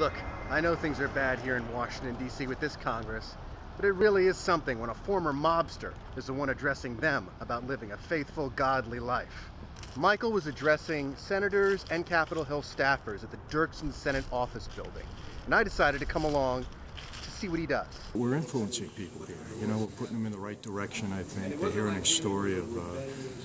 Look, I know things are bad here in Washington, D.C. with this Congress, but it really is something when a former mobster is the one addressing them about living a faithful, godly life. Michael was addressing senators and Capitol Hill staffers at the Dirksen Senate office building, and I decided to come along to see what he does. We're influencing people here. You know, we're putting them in the right direction, I think. They're hearing a story of uh,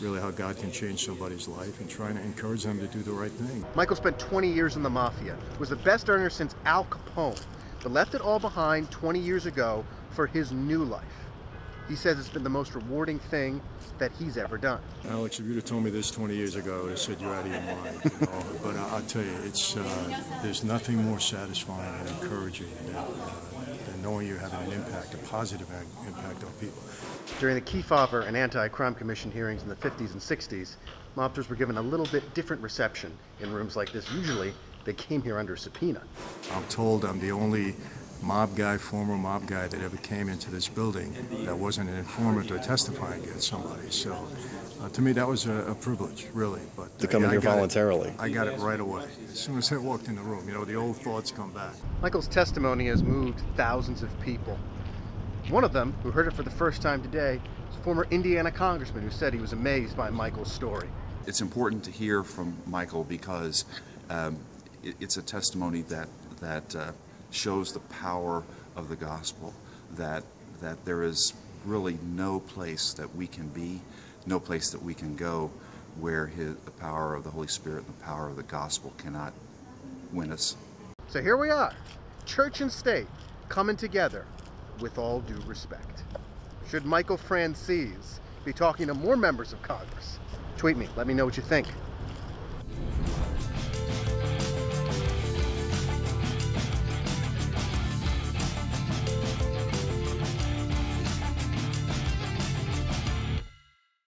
really how God can change somebody's life and trying to encourage them to do the right thing. Michael spent 20 years in the mafia, was the best earner since Al Capone, but left it all behind 20 years ago for his new life. He says it's been the most rewarding thing that he's ever done. Alex, if you'd have told me this 20 years ago, I would have said you're out of your mind. You know? but I, will tell you, it's uh, there's nothing more satisfying and encouraging than, uh, than knowing you're having an impact, a positive impact on people. During the Kefauver and Anti-Crime Commission hearings in the 50s and 60s, mobsters were given a little bit different reception in rooms like this. Usually, they came here under subpoena. I'm told I'm the only mob guy, former mob guy that ever came into this building that wasn't an informant or testifying against somebody. So uh, to me, that was a, a privilege, really. But to come in here voluntarily, it, I got it right away as soon as I walked in the room. You know, the old thoughts come back. Michael's testimony has moved thousands of people. One of them, who heard it for the first time today, is a former Indiana congressman who said he was amazed by Michael's story. It's important to hear from Michael because um, it, it's a testimony that that. Uh, shows the power of the gospel, that, that there is really no place that we can be, no place that we can go where his, the power of the Holy Spirit and the power of the gospel cannot win us. So here we are, church and state coming together with all due respect. Should Michael Franzese be talking to more members of Congress? Tweet me, let me know what you think.